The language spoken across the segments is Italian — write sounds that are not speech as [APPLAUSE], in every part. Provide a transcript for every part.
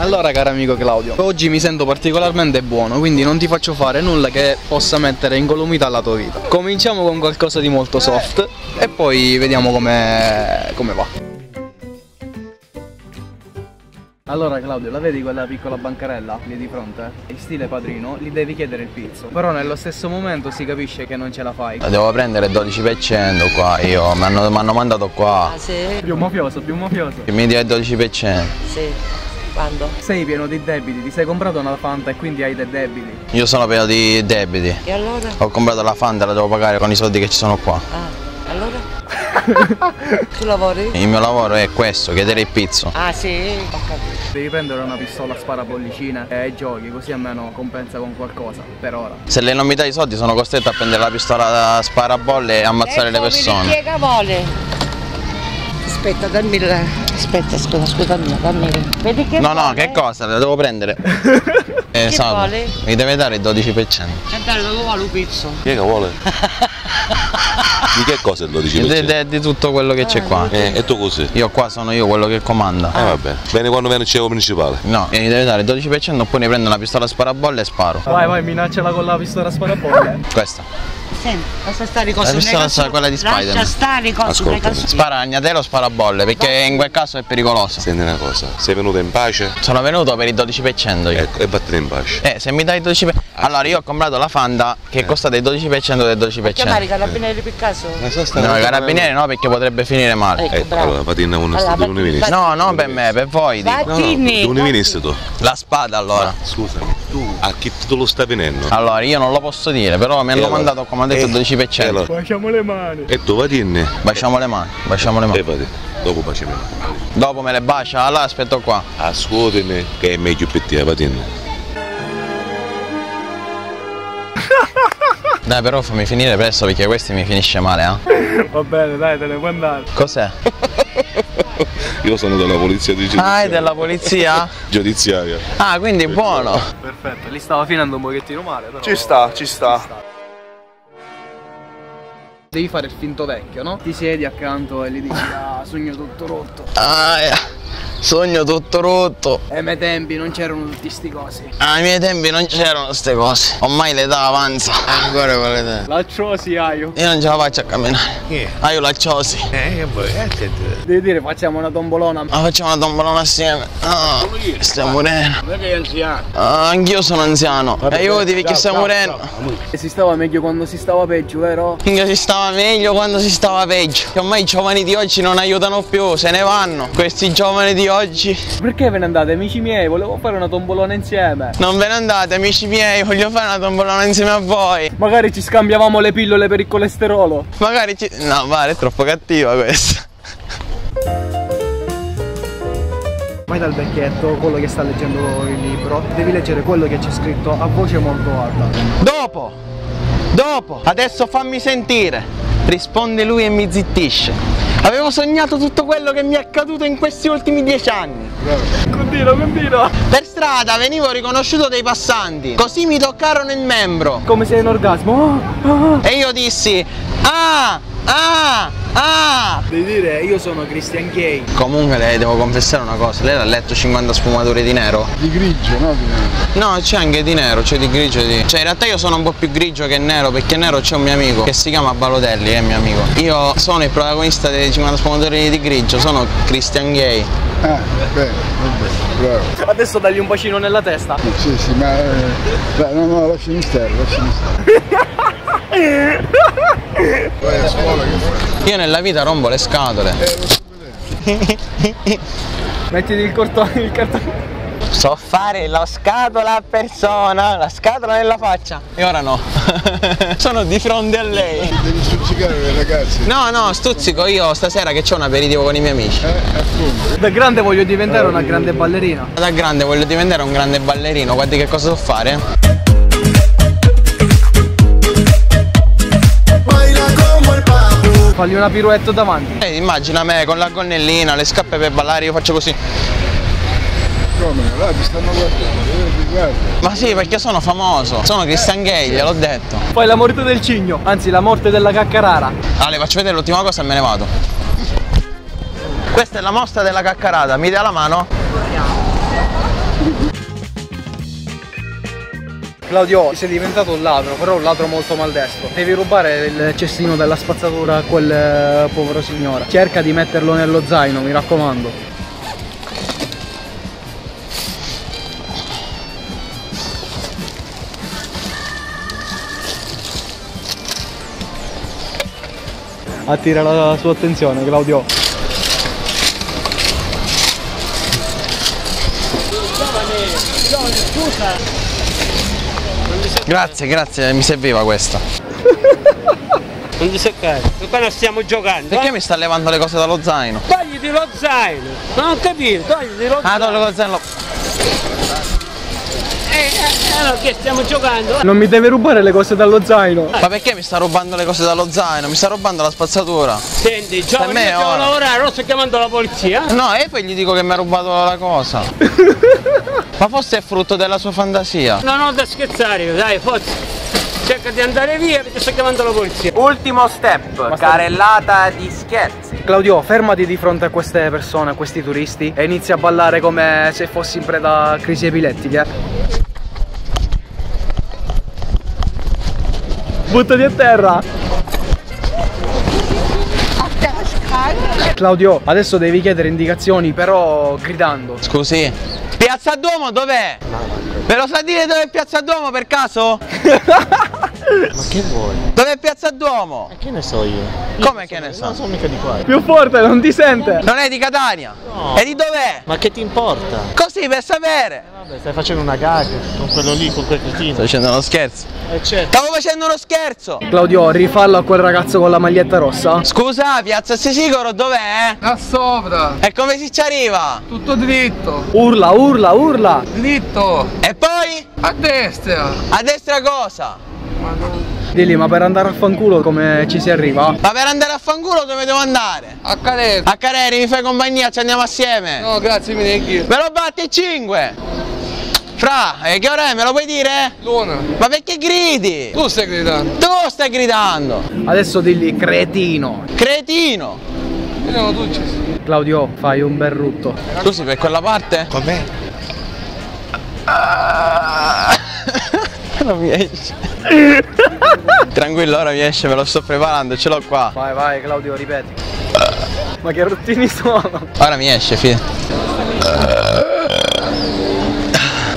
Allora caro amico Claudio, oggi mi sento particolarmente buono, quindi non ti faccio fare nulla che possa mettere incolumità la tua vita. Cominciamo con qualcosa di molto soft e poi vediamo come, come va. Allora Claudio, la vedi quella piccola bancarella lì di fronte? In stile padrino, gli devi chiedere il pizzo. Però nello stesso momento si capisce che non ce la fai. La devo prendere il 12% qua, io mi hanno, mi hanno mandato qua. Ah sì? Più mafioso, più mafioso. Che mi dia il 12%. Sì. Quando? Sei pieno di debiti, ti sei comprato una Fanta e quindi hai dei debiti. Io sono pieno di debiti. E allora? Ho comprato la Fanta, la devo pagare con i soldi che ci sono qua. Ah, allora? [LAUGHS] tu lavori? Il mio lavoro è questo, chiedere il pizzo. Ah sì? Ho capito. Devi prendere una pistola sparabollicine e giochi, così almeno compensa con qualcosa, per ora. Se lei non mi dà i soldi sono costretto a prendere la pistola sparabolle e ammazzare le Ecco, mi persone. Spiega vuole. Aspetta, dammi il... Aspetta, aspetta, scusami, dammi il... Vedi che No, no, vuole? che cosa? La devo prendere. [LAUGHS] Eh, salve. vuole? Mi deve dare il 12%. Sentare dove vuole un pizzo? Chi è che vuole? [LAUGHS] Di che cosa il 12%? Di, di- di tutto quello che c'è qua. Eh, e tu così? Io qua sono io quello che comanda. Eh vabbè, bene quando viene il cieco principale. No, e mi deve dare il 12% oppure ne prendo una pistola a sparabolle e sparo. Vai, vai, minacciala con la pistola sparabolle. Questa. Senti, lascia stare i cosi. La non pistola hai sta- quella di Lascia Spider-Man. stare i cosi. Spara ragnatelo o sparabolle perché in quel caso è pericoloso. Senti una cosa, sei venuto in pace Sono venuto per il 12% io. ecco, e vattene in pace. Eh, se mi dai il 12%. Allora io ho comprato la Fanta che costa del 12% del 12%. Chiamare i carabinieri per caso? No, i carabinieri no perché potrebbe finire male. Ecco, Eh, bravo. allora, vattene una Allora, dove ne vatti- No, non per me, per voi dico. Vattini. Dove ne vieni tu? La spada allora. Scusami, tu a che titolo stai venendo? Allora io non lo posso dire, però mi hanno allora? mandato come ha detto il Eh, 12%. e allora? Facciamo le mani. E tu vattene? Baciamo le mani, baciamo le E mani. vadi, dopo baciami. Dopo me le bacia, allora aspetto qua. Ascoltami che è meglio per te, vattene. Dai però fammi finire presto perché questi mi finisce male, eh. [LAUGHS] Va bene, dai, te ne puoi andare. Cos'è? Io sono della polizia di giustizia. Ah, è della polizia? [LAUGHS] Giudiziaria. Ah, quindi è buono. Perfetto, li stava finendo un pochettino male, però. Ci sta, ci sta. Devi fare il finto vecchio, no? Ti siedi accanto e gli dici, ah, sogno tutto rotto. Ah, eh, sogno tutto rotto. E ai miei tempi non c'erano tutti sti cosi. Ai miei tempi non c'erano queste cose. Ormai l'età avanza. Ancora quale età? Lacciosi, Aio. Io non ce la faccio a camminare. Ah, io l'acciosi. Devi dire, facciamo una tombolona. Ma facciamo una tombolona assieme. Ah, stiamo morendo. Ah, anch'io sono anziano. Aiuti perché stiamo morendo. E si stava meglio quando si stava peggio, vero? Finché si stava meglio quando si stava peggio. Che ormai i giovani di oggi non aiutano più, se ne vanno. Questi giovani di oggi. Perché ve ne andate, amici miei? Volevo fare una tombolona insieme. Non ve ne andate, amici miei, voglio fare una tombolona insieme a voi. Magari ci scambiavamo le pillole per il colesterolo. Magari ci. No, vale, è troppo cattiva questa. Vai dal vecchietto, quello che sta leggendo il libro. Devi leggere quello che c'è scritto a voce molto alta. Dopo! Dopo! Adesso fammi sentire! Risponde lui e mi zittisce. Avevo sognato tutto quello che mi è accaduto in questi ultimi dieci anni. Continua, continua. Per strada venivo riconosciuto dai passanti. Così mi toccarono il membro. Come sei in orgasmo. E io dissi: Ah! Ah! Ah! Devi dire, io sono Christian Gay. Comunque le devo confessare una cosa, lei l'ha letto 50 sfumature di nero? Di grigio, no? No, c'è anche di nero, c'è di grigio di. Cioè in realtà io sono un po' più grigio che nero, perché nero c'è un mio amico che si chiama Balotelli, è mio amico. Io sono il protagonista dei 50 sfumature di grigio, sono Christian Gay. Ah, bene, vabbè, bravo. Adesso dagli un bacino nella testa. Sì, sì, ma... eh, no, no, lasciami stare, lasciami stare. [LAUGHS] Vai a scuola che fai? Io nella vita rompo le scatole. [LAUGHS] Mettiti il cartone, il cartone. So fare la scatola a persona, la scatola nella faccia. E ora no. [LAUGHS] sono di fronte a lei. Devi stuzzicare le ragazze. No, no, stuzzico io stasera che c'ho un aperitivo con i miei amici. Eh, appunto. Da grande voglio diventare una grande ballerina. Da grande voglio diventare un grande ballerino, guardi che cosa so fare. Fagli una pirouette davanti. Eh, immagina me con la gonnellina, le scarpe per ballare, io faccio così. Come? Là ti stanno guardando. Ma sì, perché sono famoso. Sono Christian Gay, gliel'ho detto. Poi la morte del cigno, anzi la morte della caccarara. Allora, le faccio vedere l'ultima cosa e me ne vado. Questa è la mostra della caccarata, mi dà la mano? Claudio, sei diventato un ladro, però un ladro molto maldestro. Devi rubare il cestino della spazzatura a quel eh, povero signore. Cerca di metterlo nello zaino, mi raccomando. Attira la sua attenzione, Claudio. Grazie, grazie, mi serviva questa. [LAUGHS] Non ti seccare, qua non stiamo giocando. Perché eh? mi sta levando le cose dallo zaino? Togliti lo zaino! Non ho capito, togliti lo Ah, zaino! tolgo lo zaino. Eh, eh, allora che stiamo giocando? Non mi deve rubare le cose dallo zaino. Ma perché mi sta rubando le cose dallo zaino? Mi sta rubando la spazzatura. Senti, Per giovane, me io devo ora. lavorare, non sto chiamando la polizia. eh? No, e poi gli dico che mi ha rubato la cosa. [LAUGHS] Ma forse è frutto della sua fantasia. No, non da scherzare, dai, forza. Cerca di andare via perché sto chiamando la polizia. Ultimo step, carellata di scherzi. Claudio, fermati di fronte a queste persone, a questi turisti e inizia a ballare come se fossi in preda a crisi epilettiche. Buttati a terra! Claudio, adesso devi chiedere indicazioni, però gridando. Scusi. Piazza Duomo dov'è? Ve lo sa dire dov'è Piazza Duomo per caso? [LAUGHS] Ma che vuoi? Dov'è Piazza Duomo? Che ne so io? Come che ne so? Non sono mica di qua. Più forte, non ti sente! Non è di Catania? No. E di dov'è? Ma che ti importa? Così per sapere. Vabbè, stai facendo una gag con quello lì, con quel Sto cretino. facendo uno scherzo. Eh certo. Stavo facendo uno scherzo. Claudio, rifallo a quel ragazzo con la maglietta rossa. Scusa, Piazza Sicuro dov'è? Da sopra, E come si ci arriva? tutto dritto, Urla, urla, urla! dritto, E poi? a destra. A destra cosa? Digli, ma per andare a fanculo come ci si arriva? Ma per andare a fanculo dove devo andare? A Caletta. A Careri mi fai compagnia, ci andiamo assieme. No, grazie, mi neghi. Me lo batti 5. Fra, e che ora è? Me lo puoi dire? Luna, Ma perché gridi? tu stai gridando. Tu stai gridando. Adesso digli cretino. Cretino. Vediamo tu ci sei. Claudio, fai un bel rutto. Scusi, per quella parte? Com'è? Non mi esce. [LAUGHS] Tranquillo, ora mi esce, me lo sto preparando, ce l'ho qua. Vai, vai, Claudio, ripeti. Ma che ruttini sono? Ora mi esce, fine.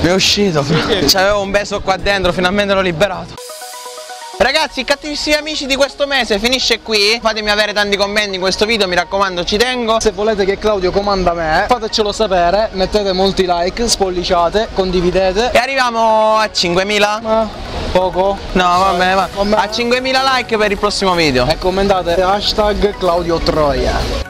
Mi è uscito, c'avevo un beso qua dentro, finalmente l'ho liberato. Ragazzi, cattivissimi amici di questo mese finisce qui. Fatemi avere tanti commenti in questo video, mi raccomando, ci tengo. Se volete che Claudio comanda me, fatecelo sapere, mettete molti like, spolliciate, condividete. E arriviamo a 5.000? Ma poco? No, vabbè, va. Vabbè. A 5.000 like per il prossimo video. E commentate hashtag Claudio Troia.